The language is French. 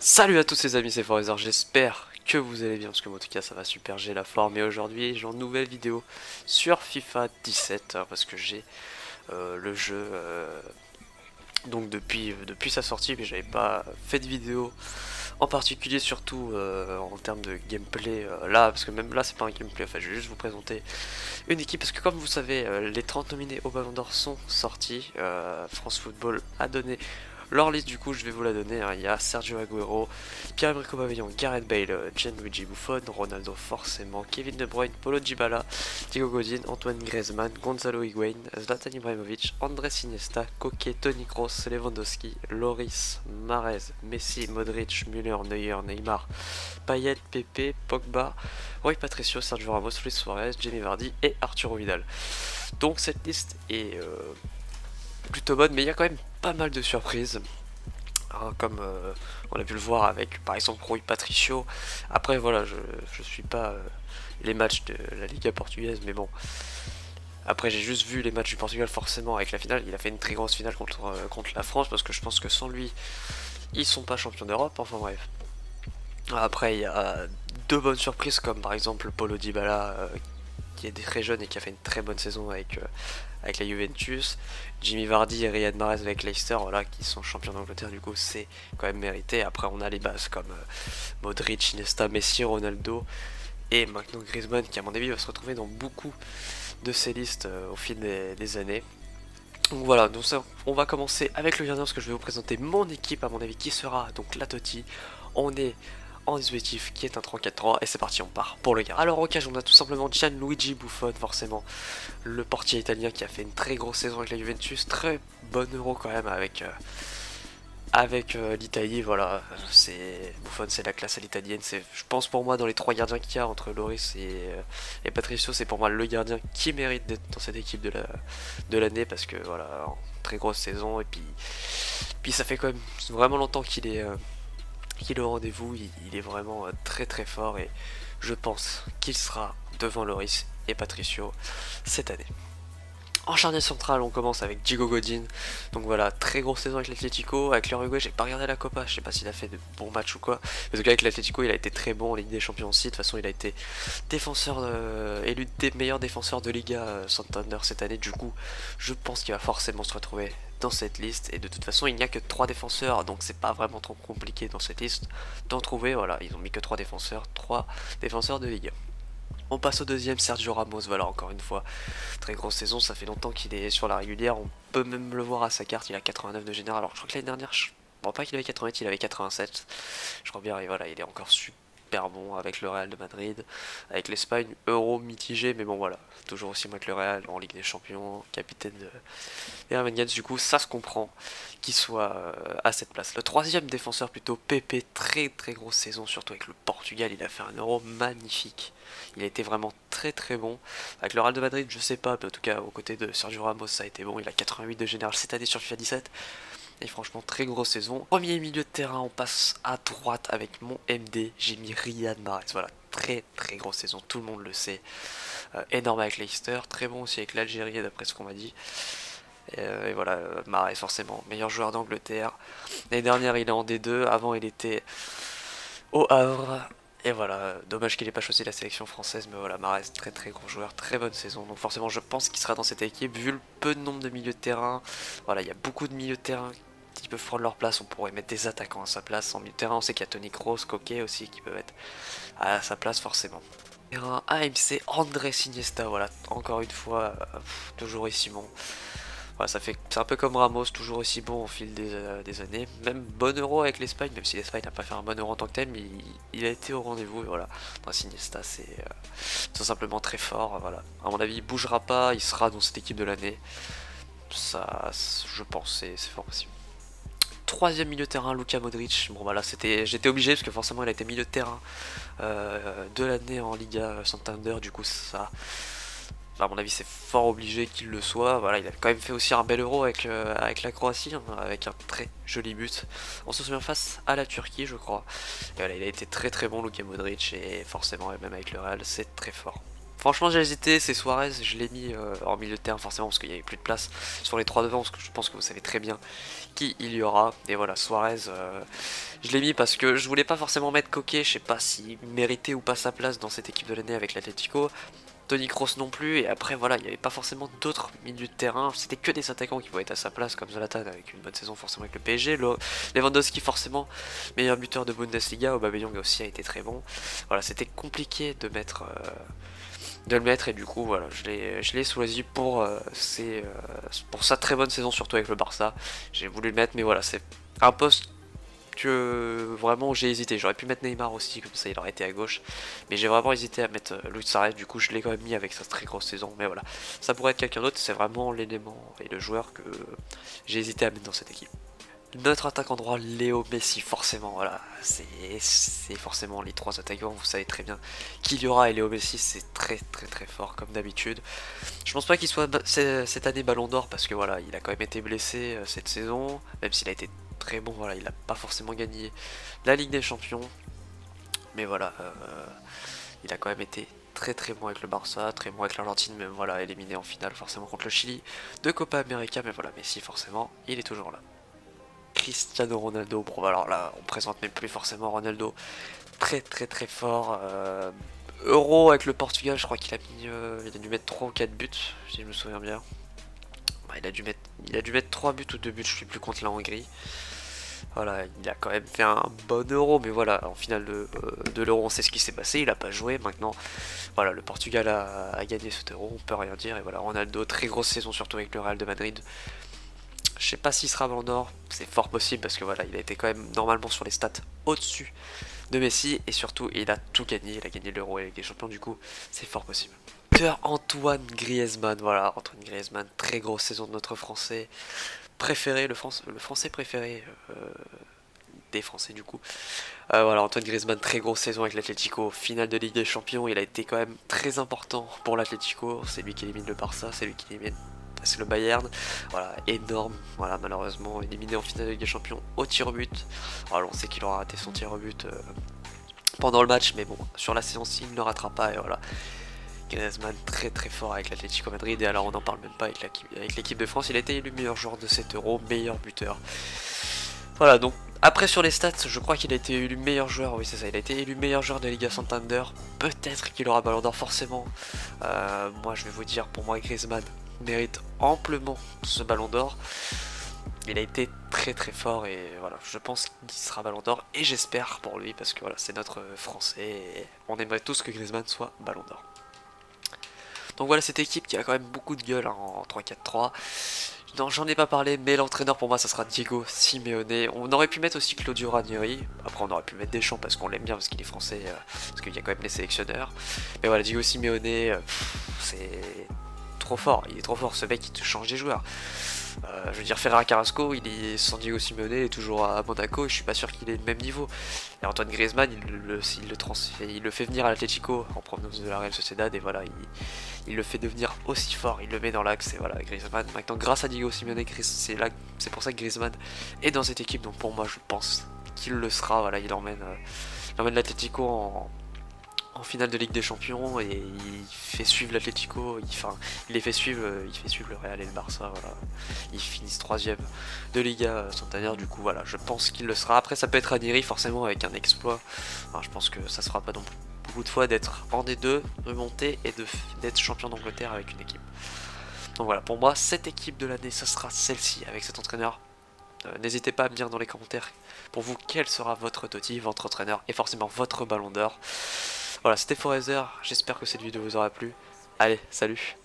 Salut à tous les amis, c'est Forezer, j'espère que vous allez bien, parce que moi en tout cas ça va super, j'ai la forme, et aujourd'hui j'ai une nouvelle vidéo sur FIFA 17, hein, parce que j'ai euh, le jeu, euh, donc depuis, depuis sa sortie, mais j'avais pas fait de vidéo, en particulier surtout euh, en termes de gameplay, là, parce que même là c'est pas un gameplay, enfin je vais juste vous présenter une équipe, parce que comme vous savez, les 30 nominés au Ballon d'Or sont sortis, France Football a donné leur liste du coup je vais vous la donner, hein. il y a Sergio Aguero, Pierre-Emerick Aubameyang, Gareth Bale, euh, Gianluigi Buffon, Ronaldo forcément, Kevin De Bruyne, Paulo Dybala, Diego Godin, Antoine Griezmann, Gonzalo Higuain, Zlatan Ibrahimovic, Andrés Iniesta, Koke, Toni Kroos, Lewandowski, Loris, Marez, Messi, Modric, Müller, Neuer, Neymar, Payet, Pepe, Pogba, Roy Patricio, Sergio Ramos, Luis Suarez, Jamie Vardy et Arturo Vidal. Donc cette liste est euh, plutôt bonne, mais il y a quand même pas mal de surprises. Hein, comme euh, on a pu le voir avec par exemple Rui Patricio. Après voilà, je, suis pas euh, les matchs de la Liga portugaise, mais bon. Après j'ai juste vu les matchs du Portugal forcément avec la finale. Il a fait une très grosse finale contre, euh, contre la France parce que je pense que sans lui, ils sont pas champions d'Europe. Enfin bref. Après il y a deux bonnes surprises comme par exemple Paulo Dybala qui est très jeune et qui a fait une très bonne saison avec, avec la Juventus. Jimmy Vardy et Riyad Mahrez avec Leicester, voilà, qui sont champions d'Angleterre, du coup c'est quand même mérité. Après on a les bases comme euh, Modric, Iniesta, Messi, Ronaldo et maintenant Griezmann qui à mon avis va se retrouver dans beaucoup de ces listes euh, au fil des, années. Donc voilà, donc on va commencer avec le gardien parce que je vais vous présenter mon équipe à mon avis qui sera donc la Totti. On est en dispositif qui est un 3-4-3 et c'est parti on part pour le gars. Alors au cage on a tout simplement Gianluigi Buffon forcément le portier italien qui a fait une très grosse saison avec la Juventus, très bon euro quand même avec euh, avec euh, l'Italie, voilà, c'est Buffon c'est la classe à l'italienne, c'est je pense pour moi dans les trois gardiens qu'il y a entre Loris et, euh, et Patricio, c'est pour moi le gardien qui mérite d'être dans cette équipe de la de l'année parce que voilà, très grosse saison et puis puis ça fait quand même vraiment longtemps qu'il est qu'il est rendez-vous, il, est vraiment euh, très très fort et je pense qu'il sera devant Loris et Patricio cette année. En charnière centrale, on commence avec Diego Godin. Donc voilà, très grosse saison avec l'Atletico. Avec l'Uruguay, j'ai pas regardé la Copa, je sais pas s'il a fait de bons matchs ou quoi. Mais avec l'Atletico, il a été très bon en Ligue des Champions aussi. De toute façon, il a été défenseur élu des meilleurs défenseurs de Liga euh, Santander cette année. Du coup, je pense qu'il va forcément se retrouver dans cette liste et de toute façon il n'y a que 3 défenseurs donc c'est pas vraiment trop compliqué dans cette liste d'en trouver voilà ils ont mis que 3 défenseurs 3 défenseurs de Ligue on passe au deuxième, Sergio Ramos, voilà encore une fois, très grosse saison, ça fait longtemps qu'il est sur la régulière, on peut même le voir à sa carte, il a 89 de général, alors je crois que l'année dernière, je crois pas qu'il avait 88, il avait 87, je crois bien, et voilà, il est encore super bon avec le Real de Madrid, avec l'Espagne, euro mitigé, mais bon voilà, toujours aussi moins que le Real en Ligue des Champions, capitaine de Hermann du coup ça se comprend qu'il soit euh, à cette place. Le troisième défenseur plutôt PP, très très grosse saison, surtout avec le Portugal, il a fait un euro magnifique. Il a été vraiment très très bon. Avec le Real de Madrid, je sais pas, mais en tout cas aux côtés de Sergio Ramos, ça a été bon. Il a 88 de général cette année sur FIFA 17. Et franchement, très grosse saison. Premier milieu de terrain, on passe à droite avec mon MD. J'ai mis Riyad Mahrez. Voilà, très très grosse saison, tout le monde le sait. Euh, énorme avec Leicester, très bon aussi avec l'Algérie d'après ce qu'on m'a dit. Et, voilà, euh, Mahrez forcément, meilleur joueur d'Angleterre. L'année dernière, il est en D2. Avant, il était au Havre. Et voilà, dommage qu'il n'ait pas choisi la sélection française, mais voilà, Mahrez, très très gros joueur, très bonne saison. Donc forcément, je pense qu'il sera dans cette équipe, vu le peu de nombre de milieux de terrain. Voilà, il y a beaucoup de milieux de terrain qui peuvent prendre leur place, on pourrait mettre des attaquants à sa place. En milieu de terrain, on sait qu'il y a Tony Kroos, Coquet aussi, qui peuvent être à sa place forcément. Terrain AMC, André Iniesta, voilà, encore une fois, euh, toujours aussi bon. Ça fait, c'est un peu comme Ramos, toujours aussi bon au fil des, euh, années. Même bon euro avec l'Espagne, même si l'Espagne n'a pas fait un bon euro en tant que tel, mais il, a été au rendez-vous. Et voilà, c'est euh, tout simplement très fort. Voilà, à mon avis, il bougera pas, il sera dans cette équipe de l'année. Ça, je pense, c'est fort possible. Troisième milieu de terrain, Luka Modric. Bon voilà, c'était, j'étais obligé parce que forcément il a été milieu de terrain euh, de l'année en Liga Santander. Du coup, ça, à mon avis, c'est fort obligé qu'il le soit. Voilà, il a quand même fait aussi un bel euro avec, euh, la Croatie, hein, avec un très joli but. On se souvient face à la Turquie, je crois. Et voilà, il a été très très bon, Luka Modric, et forcément, même avec le Real, c'est très fort. Franchement, j'ai hésité, c'est Suarez, je l'ai mis euh, en milieu de terrain forcément parce qu'il n'y avait plus de place sur les trois devant, parce que je pense que vous savez très bien qui il y aura. Et voilà, Suarez, euh, je l'ai mis parce que je voulais pas forcément mettre Coquet, je sais pas s'il méritait ou pas sa place dans cette équipe de l'année avec l'Atletico. Tony Kroos non plus, et après voilà, il n'y avait pas forcément d'autres milieux de terrain, c'était que des attaquants qui pouvaient être à sa place, comme Zlatan avec une bonne saison forcément avec le PSG, Lewandowski forcément, meilleur buteur de Bundesliga, Aubameyang aussi a été très bon, voilà, c'était compliqué de mettre... Euh, de le mettre et du coup voilà je l'ai choisi pour, euh, euh, pour sa très bonne saison surtout avec le Barça. J'ai voulu le mettre mais voilà c'est un poste vraiment j'ai hésité. J'aurais pu mettre Neymar aussi comme ça il aurait été à gauche. Mais j'ai vraiment hésité à mettre euh, Luis Suarez. Du coup je l'ai quand même mis avec sa très grosse saison. Mais voilà. Ça pourrait être quelqu'un d'autre. C'est vraiment l'élément et le joueur que j'ai hésité à mettre dans cette équipe. Notre attaquant droit, Léo Messi, forcément, voilà, c'est forcément les trois attaquants, vous savez très bien qu'il y aura, et Léo Messi, c'est très très très fort, comme d'habitude. Je pense pas qu'il soit cette année Ballon d'Or, parce que voilà, il a quand même été blessé euh, cette saison, même s'il a été très bon, voilà, il n'a pas forcément gagné la Ligue des Champions, mais voilà, euh, il a quand même été très très bon avec le Barça, très bon avec l'Argentine, mais voilà, éliminé en finale forcément contre le Chili, de Copa América, mais voilà, Messi forcément, il est toujours là. Cristiano Ronaldo. Bon, alors là, on présente même plus forcément Ronaldo. Très, très, très fort. Euh, Euro avec le Portugal, je crois qu'il a mis, euh, il a dû mettre 3 ou 4 buts, si je me souviens bien. Bah, il, a dû mettre, il a dû mettre 3 buts ou 2 buts, je suis plus contre la Hongrie. Voilà, il a quand même fait un bon euro, mais voilà, en finale de, euh, l'euro, on sait ce qui s'est passé, il a pas joué. Maintenant, voilà, le Portugal a, gagné cet euro, on peut rien dire. Et voilà, Ronaldo, très grosse saison, surtout avec le Real de Madrid. Je sais pas s'il sera Ballon d'Or, c'est fort possible parce que voilà, il a été quand même normalement sur les stats au-dessus de Messi et surtout il a tout gagné, il a gagné l'Euro et les champions du coup, c'est fort possible. Antoine Griezmann, voilà, Antoine Griezmann, très grosse saison de notre français préféré, le, le français préféré euh, des français du coup. Euh, voilà, Antoine Griezmann, très grosse saison avec l'Atlético, finale de Ligue des Champions, il a été quand même très important pour l'Atlético, c'est lui qui élimine le Barça, c'est lui qui élimine c'est le Bayern. Voilà, énorme. Voilà, malheureusement éliminé en finale de Ligue des Champions au tir au but. Alors on sait qu'il aura raté son tir au but euh, pendant le match, mais bon, sur la séance, il ne le rattrape pas. Et voilà, Griezmann très très fort avec l'Atlético Madrid. Et alors on n'en parle même pas avec l'équipe de France. Il a été élu meilleur joueur de 7 euros, meilleur buteur. Voilà, donc après sur les stats, je crois qu'il a été élu meilleur joueur, oui c'est ça, il a été élu meilleur joueur de Liga Santander, peut-être qu'il aura Ballon d'Or forcément, euh, moi je vais vous dire, pour moi Griezmann mérite amplement ce ballon d'or. Il a été très très fort et voilà, je pense qu'il sera ballon d'or et j'espère pour lui parce que voilà, c'est notre français et on aimerait tous que Griezmann soit ballon d'or. Donc voilà cette équipe qui a quand même beaucoup de gueule hein, en 3-4-3. Non, j'en ai pas parlé, mais l'entraîneur pour moi ça sera Diego Simeone. On aurait pu mettre aussi Claudio Ranieri. Après on aurait pu mettre Deschamps parce qu'on l'aime bien, parce qu'il est français, euh, parce qu'il y a quand même les sélectionneurs. Mais voilà, Diego Simeone, euh, c'est trop fort, il est trop fort, ce mec il te change des joueurs. Euh, je veux dire, Ferrari Carrasco, il est San Diego Simeone, est toujours à Monaco, je suis pas sûr qu'il ait le même niveau. Et Antoine Griezmann, il le, il le, il le fait venir à l'Atletico en provenance de la Real Sociedad, et voilà, il, le fait devenir aussi fort, il le met dans l'axe, et voilà, Griezmann, maintenant grâce à Diego Simeone, c'est pour ça que Griezmann est dans cette équipe, donc pour moi je pense qu'il le sera, voilà, il emmène, euh, emmène l'Atletico en, en finale de Ligue des Champions et il fait suivre l'Atlético, il, fait suivre, euh, il fait suivre le Real et le Barça, voilà. Ils finissent troisième de Liga Santander, du coup voilà, je pense qu'il le sera. Après ça peut être Adiri forcément avec un exploit. je pense que ça se fera pas non plus beaucoup de fois d'être en des deux, de monter et d'être champion d'Angleterre avec une équipe. Donc voilà, pour moi, cette équipe de l'année, ce sera celle-ci avec cet entraîneur. Euh, n'hésitez pas à me dire dans les commentaires pour vous quel sera votre Totti, votre entraîneur et forcément votre ballon d'or. Voilà, c'était Forezer, j'espère que cette vidéo vous aura plu. Allez, salut